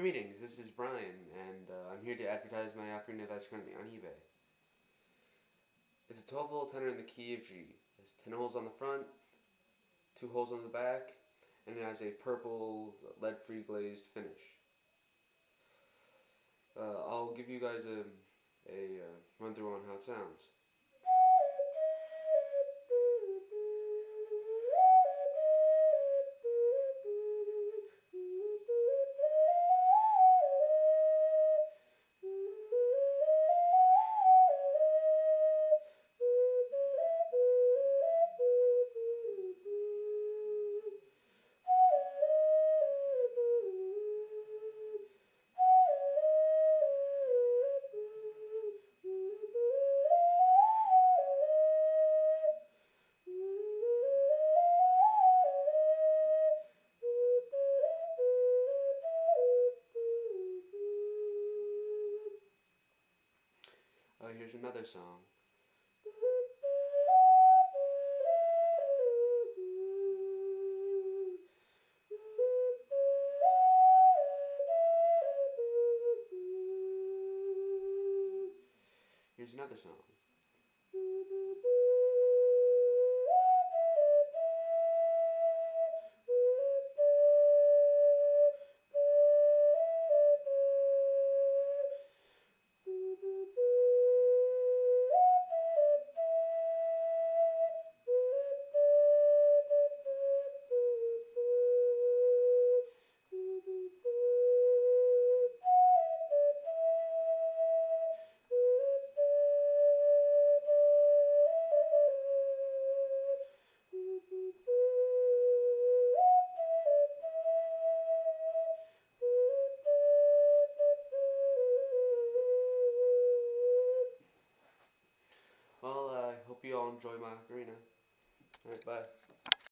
Greetings, this is Brian, and uh, I'm here to advertise my ocarina that's currently on eBay. It's a 12 volt tenor in the key of G. It has 10 holes on the front, 2 holes on the back, and it has a purple lead-free glazed finish. Uh, I'll give you guys a, a uh, run through on how it sounds. Here's another song. Here's another song. Hope you all enjoy my ocarina. Alright, bye.